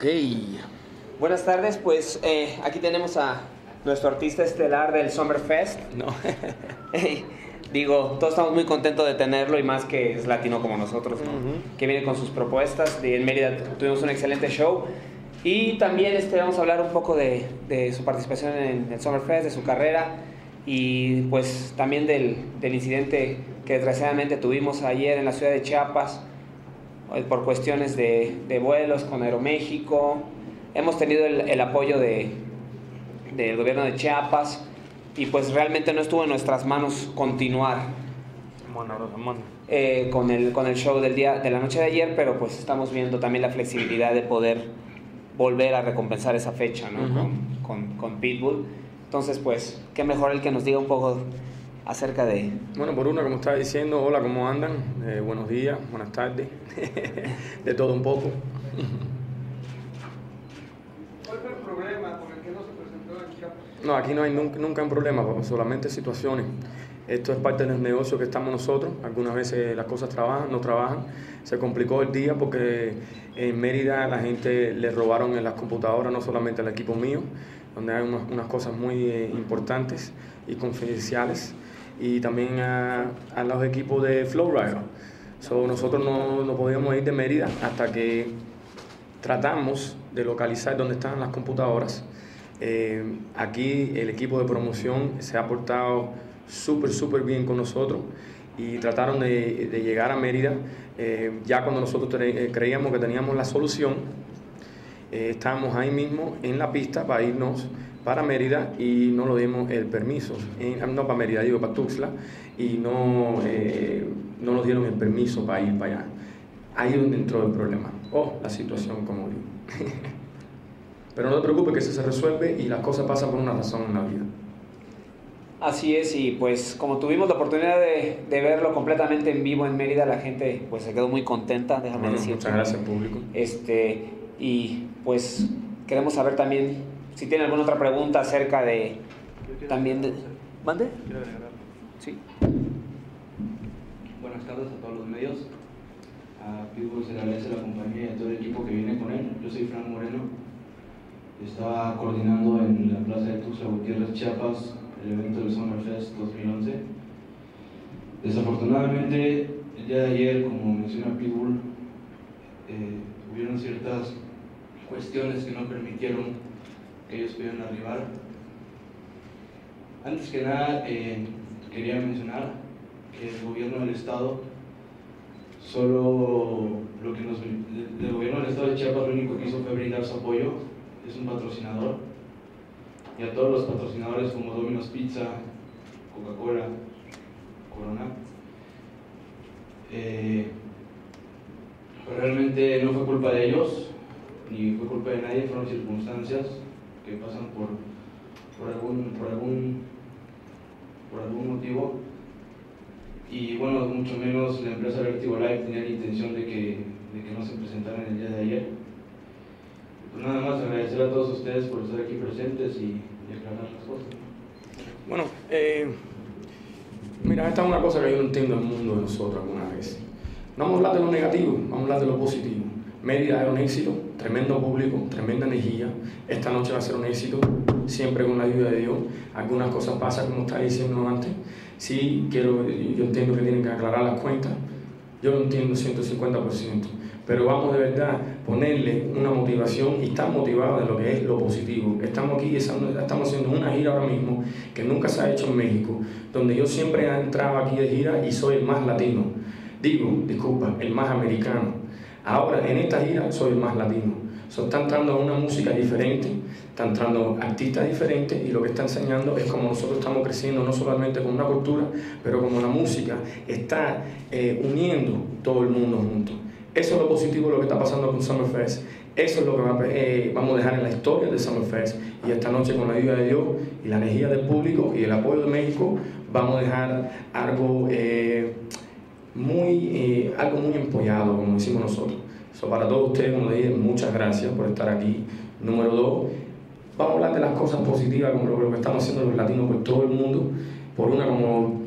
Ok. Buenas tardes, pues eh, aquí tenemos a nuestro artista estelar del Summerfest. No. Digo, todos estamos muy contentos de tenerlo y más que es latino como nosotros, ¿no? que viene con sus propuestas. De, en Mérida tuvimos un excelente show. Y también este, vamos a hablar un poco de, de su participación en el Summerfest, de su carrera y pues también del, del incidente que desgraciadamente tuvimos ayer en la ciudad de Chiapas por cuestiones de, de vuelos con Aeroméxico. Hemos tenido el, el apoyo de, del gobierno de Chiapas y pues realmente no estuvo en nuestras manos continuar eh, con, el, con el show del día, de la noche de ayer, pero pues estamos viendo también la flexibilidad de poder volver a recompensar esa fecha ¿no? con, con, con Pitbull. Entonces pues, qué mejor el que nos diga un poco acerca de... Bueno, por una, como estaba diciendo, hola, ¿cómo andan? Eh, buenos días, buenas tardes, de todo un poco. ¿Cuál fue el problema por el que no se presentó en Chiapas? No, aquí no hay nunca, nunca un problema, solamente situaciones. Esto es parte del negocio que estamos nosotros. Algunas veces las cosas trabajan, no trabajan. Se complicó el día porque en Mérida la gente le robaron en las computadoras, no solamente el equipo mío, donde hay unas, unas cosas muy eh, importantes y confidenciales, y también a, a los equipos de Flowrider. So, nosotros no, no podíamos ir de Mérida hasta que tratamos de localizar dónde estaban las computadoras. Eh, aquí el equipo de promoción se ha portado súper, súper bien con nosotros y trataron de, de llegar a Mérida. Eh, ya cuando nosotros eh, creíamos que teníamos la solución, eh, estábamos ahí mismo en la pista para irnos para Mérida y no lo dimos el permiso. En- no para Mérida, digo para Tuxtla, y no, eh, no nos dieron el permiso para ir para allá. Ahí es donde entró el problema, o la situación, como digo. Pero no te preocupes que eso se resuelve y las cosas pasan por una razón en la vida. Así es, y pues como tuvimos la oportunidad de, de verlo completamente en vivo en Mérida, la gente pues se quedó muy contenta, déjame Bueno, decirte. muchas gracias, público. Este, y pues queremos saber también si tiene alguna otra pregunta acerca de también de... ¿Mande? Sí. Buenas tardes a todos los medios. A Pitbull se le agradece la compañía y a todo el equipo que viene con él. Yo soy Fran Moreno. Estaba coordinando en la plaza de Tuxtla Gutiérrez, Chiapas, el evento del Summerfest 2011. Desafortunadamente, el día de ayer, como menciona Pitbull, eh, hubieron ciertas cuestiones que no permitieron que ellos pudieran arribar. Antes que nada, eh, quería mencionar que el gobierno del estado solo lo que nos del gobierno del estado de Chiapas lo único que hizo fue brindar su apoyo es un patrocinador y a todos los patrocinadores como Domino's Pizza Coca-Cola Corona eh, realmente no fue culpa de ellos ni fue culpa de nadie fueron circunstancias que pasan por por algún por algún por algún motivo y bueno, mucho menos la empresa Vertigo Live tenía la intención de que, de que no se presentaran el día de ayer. Pues nada más agradecer a todos ustedes por estar aquí presentes y, aclarar las cosas. Bueno, eh, mira, esta es una cosa que yo no entiendo el mundo de nosotros algunas veces. No vamos a hablar de lo negativo, vamos a hablar de lo positivo. Mérida es un éxito, tremendo público, tremenda energía. Esta noche va a ser un éxito, siempre con la ayuda de Dios. Algunas cosas pasan, como estaba diciendo antes. Sí, quiero, yo entiendo que tienen que aclarar las cuentas. Yo lo entiendo 150%. Pero vamos de verdad ponerle una motivación y estar motivados de lo que es lo positivo. Estamos aquí, estamos haciendo una gira ahora mismo que nunca se ha hecho en México, donde yo siempre he entrado aquí de gira y soy el más latino. Digo, disculpa, el más americano. Ahora, en esta gira, soy más latino. So, está entrando una música diferente, está entrando artistas diferentes y lo que está enseñando es como nosotros estamos creciendo, no solamente con una cultura, pero como la música está eh, uniendo todo el mundo junto. Eso es lo positivo de lo que está pasando con Summerfest. Eso es lo que eh, vamos a dejar en la historia de Summerfest. Y esta noche, con la ayuda de Dios y la energía del público y el apoyo de México, vamos a dejar algo eh, muy, eh, algo muy empollado, como decimos nosotros. So, para todos ustedes, como dije, muchas gracias por estar aquí. Número dos, vamos a hablar de las cosas positivas, como lo, que estamos haciendo los latinos por todo el mundo. Por una, como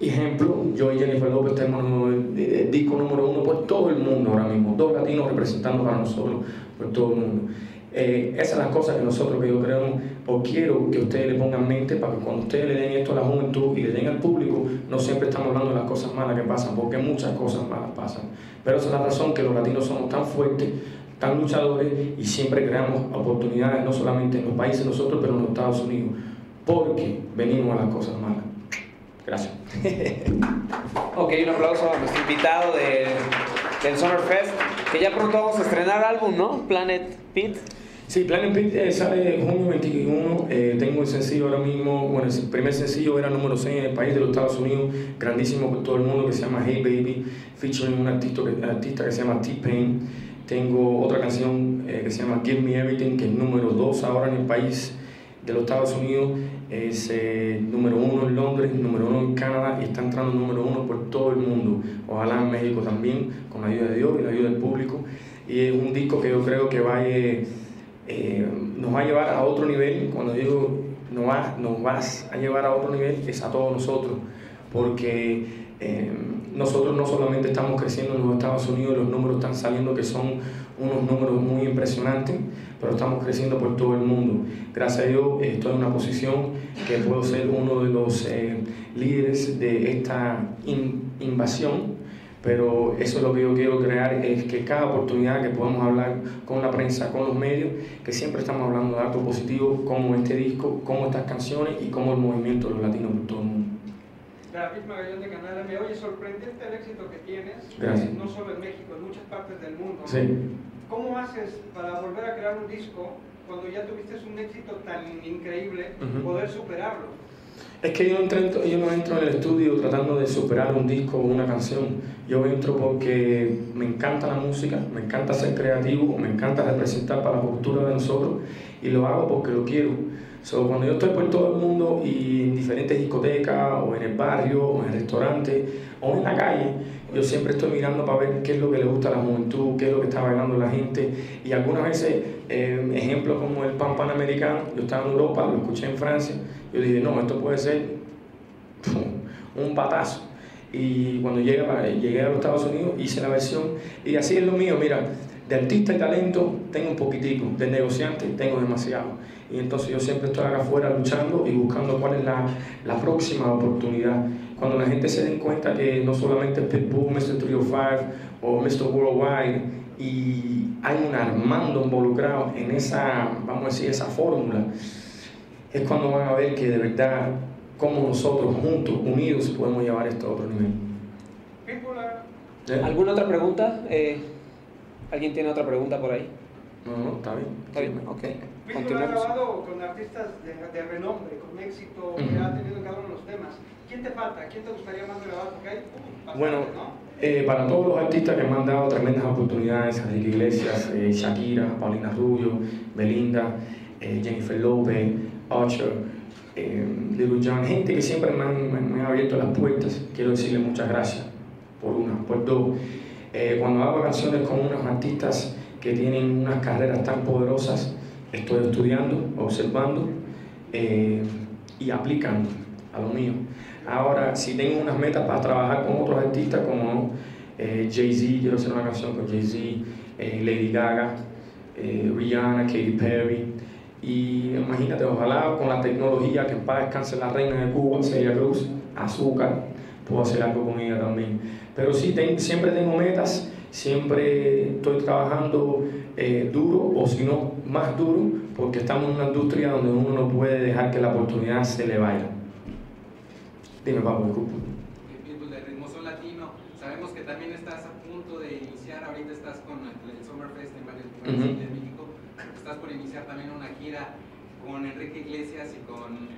Ejemplo, yo y Jennifer López tenemos el, disco número uno por todo el mundo ahora mismo, dos latinos representando para nosotros por todo el mundo. Eh, esas son las cosas que nosotros, que yo creo, o quiero que ustedes le pongan mente para que cuando ustedes le den esto a la juventud y le den al público, no siempre estamos hablando de las cosas malas que pasan, porque muchas cosas malas pasan. Pero esa es la razón que los latinos somos tan fuertes, tan luchadores y siempre creamos oportunidades, no solamente en los países nosotros, pero en los Estados Unidos, porque venimos a las cosas malas. Gracias. ok, un aplauso a nuestro invitado de, del Summer Fest, que ya pronto vamos a estrenar álbum, ¿no? Planet Pit. Sí, Planet Pit eh, sale junio 21. Eh, tengo el sencillo ahora mismo. Bueno, el primer sencillo era número 6 en el país de los Estados Unidos, grandísimo por todo el mundo, que se llama Hey Baby, featuring un artista, artista que se llama T-Pain. Tengo otra canción eh, que se llama Give Me Everything, que es número 2 ahora en el país de los Estados Unidos. Es número 1 en Londres, número 1 en Canadá y está entrando número 1 por todo el mundo. Ojalá en México también, con la ayuda de Dios y la ayuda del público. Y es un disco que yo creo que va a eh, nos va a llevar a otro nivel. Cuando digo nos, va, nos vas a llevar a otro nivel, es a todos nosotros, porque eh, nosotros no solamente estamos creciendo en los Estados Unidos, los números están saliendo que son unos números muy impresionantes, pero estamos creciendo por todo el mundo. Gracias a Dios estoy en una posición que puedo ser uno de los eh, líderes de esta invasión pero eso es lo que yo quiero crear, es que cada oportunidad que podamos hablar con la prensa, con los medios, que siempre estamos hablando de actos positivos, como este disco, como estas canciones y como el movimiento de los latinos por todo el mundo. David Magallón de Canadá, me oye, sorprendente el éxito que tienes, Gracias. no solo en México, en muchas partes del mundo. Sí. ¿Cómo haces para volver a crear un disco cuando ya tuviste un éxito tan increíble, poder superarlo? Es que yo, entro, yo no entro en el estudio tratando de superar un disco o una canción. Yo entro porque me encanta la música, me encanta ser creativo, me encanta representar para la cultura de nosotros y lo hago porque lo quiero. So, cuando yo estoy por todo el mundo y en diferentes discotecas o en el barrio o en el restaurante o en la calle, yo siempre estoy mirando para ver qué es lo que le gusta a la juventud, qué es lo que está bailando la gente. Y algunas veces, eh, ejemplos como el pan panamericano, yo estaba en Europa, lo escuché en Francia, yo dije, no, esto puede ser un patazo. Y cuando llegué, llegué a los Estados Unidos hice la versión y así es lo mío, mira, de artista y talento tengo un poquitico, de negociante tengo demasiado. Y entonces yo siempre estoy acá afuera luchando y buscando cuál es la, la próxima oportunidad. Cuando la gente se den cuenta que no solamente Pitbull, Mr. 305 o Mr. Worldwide y hay un Armando involucrado en esa, vamos a decir, esa fórmula, es cuando van a ver que de verdad, como nosotros juntos, unidos, podemos llevar esto a otro nivel. ¿Eh? ¿Alguna otra pregunta? Eh, ¿Alguien tiene otra pregunta por ahí? No, no, está bien. Está bien, ok. Pitbull ha grabado con artistas de, renombre, con éxito, que ha tenido cada uno de los temas. ¿Quién te falta? ¿Quién te gustaría más grabar? Porque hay bastante, bueno, eh, para todos los artistas que me han dado tremendas oportunidades, Enrique Iglesias, Shakira, Paulina Rubio, Belinda, Jennifer Lopez, Usher, eh, Little John, gente que siempre me han, abierto las puertas. Quiero decirle muchas gracias por una. Por dos, eh, cuando hago canciones con unos artistas que tienen unas carreras tan poderosas, estoy estudiando, observando eh, y aplicando a lo mío. Ahora, si tengo unas metas para trabajar con otros artistas como eh, Jay-Z, quiero hacer una canción con Jay-Z, Lady Gaga, Rihanna, Katy Perry, y imagínate, ojalá con la tecnología que paz descanse la reina de Cuba, Celia Cruz, azúcar, puedo hacer algo con ella también. Pero sí, siempre tengo metas, siempre estoy trabajando eh, duro, o si no, más duro, porque estamos en una industria donde uno no puede dejar que la oportunidad se le vaya. Dime, Pablo, disculpa. son latino. Sabemos que también estás a punto de iniciar, ahorita estás con el Summer Fest en varios lugares de México estás por iniciar también una gira con Enrique Iglesias y con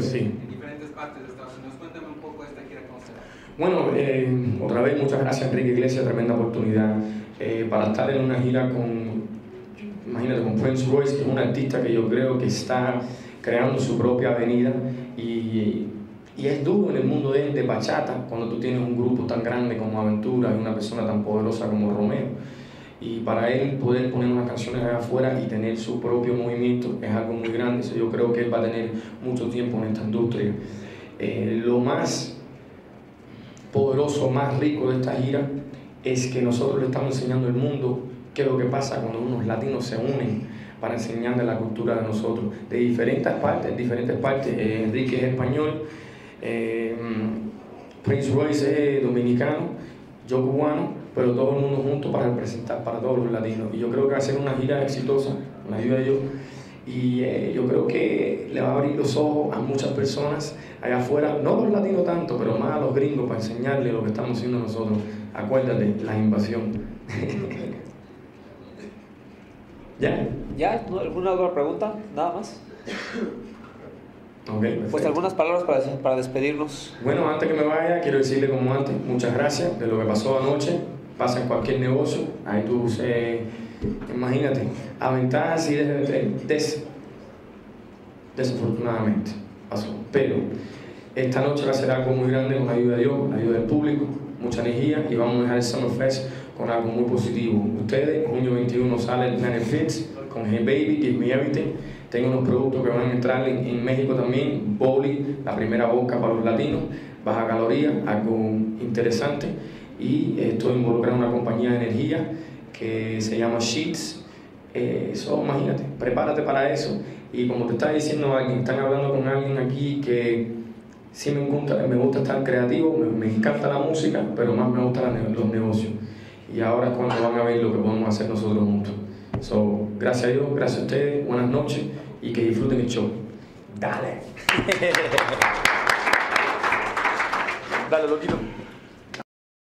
sí. en diferentes partes de Estados Unidos. Cuéntame un poco de esta gira, cómo será. Bueno, eh, otra vez muchas gracias Enrique Iglesias, tremenda oportunidad eh, para estar en una gira con, imagínate, con Prince Royce, que es un artista que yo creo que está creando su propia avenida y, y es duro en el mundo de, de bachata cuando tú tienes un grupo tan grande como Aventura y una persona tan poderosa como Romeo y para él poder poner unas canciones allá afuera y tener su propio movimiento es algo muy grande. yo creo que él va a tener mucho tiempo en esta industria. Eh, lo más poderoso, más rico de esta gira es que nosotros le estamos enseñando al mundo qué es lo que pasa cuando unos latinos se unen para enseñarle la cultura de nosotros, de diferentes partes, diferentes partes. Eh, Enrique es español, eh, Prince Royce es dominicano, yo cubano, pero todo el mundo junto para representar para todos los latinos. Y yo creo que va a ser una gira exitosa, con la ayuda de Dios. Y eh, yo creo que le va a abrir los ojos a muchas personas allá afuera, no los latinos tanto, pero más a los gringos para enseñarles lo que estamos haciendo nosotros. Acuérdate, la invasión. ¿Ya? ¿Ya? ¿Alguna otra pregunta? ¿Nada más? Ok, Pues algunas palabras para, para despedirnos. Bueno, antes que me vaya, quiero decirle como antes, muchas gracias de lo que pasó anoche. Pasa en cualquier negocio, ahí tú, eh, imagínate, aventajas y des, des- desafortunadamente pasó. Pero esta noche va a ser algo muy grande con la ayuda de Dios, la ayuda del público, mucha energía y vamos a dejar el Summer Fest con algo muy positivo. Ustedes, junio 21 sale el Planet Fits con Hey Baby, Give Me Everything. Tengo unos productos que van a entrar en, en México también, Boli, la primera boca para los latinos, baja caloría, algo interesante. Y estoy involucrado en una compañía de energía que se llama Sheets. Eh, Eso, imagínate, prepárate para eso. Y como te está diciendo alguien, están hablando con alguien aquí que sí me gusta, me gusta estar creativo, me, encanta la música, pero más me gustan los negocios. Y ahora es cuando van a ver lo que podemos hacer nosotros juntos. So, gracias a Dios, gracias a ustedes, buenas noches y que disfruten el show. Dale. Dale, loquito.